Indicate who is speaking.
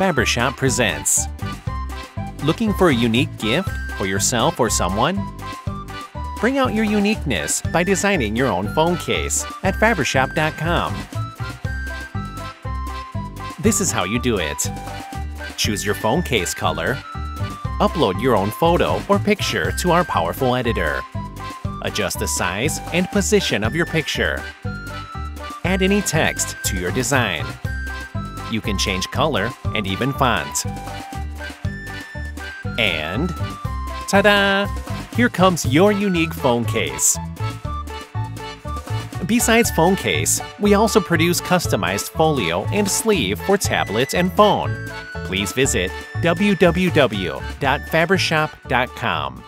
Speaker 1: FabriShop presents. Looking for a unique gift for yourself or someone? Bring out your uniqueness by designing your own phone case at FabriShop.com. This is how you do it. Choose your phone case color. Upload your own photo or picture to our powerful editor. Adjust the size and position of your picture. Add any text to your design. You can change color and even font. And ta-da! Here comes your unique phone case. Besides phone case, we also produce customized folio and sleeve for tablet and phone. Please visit www.fabrishop.com.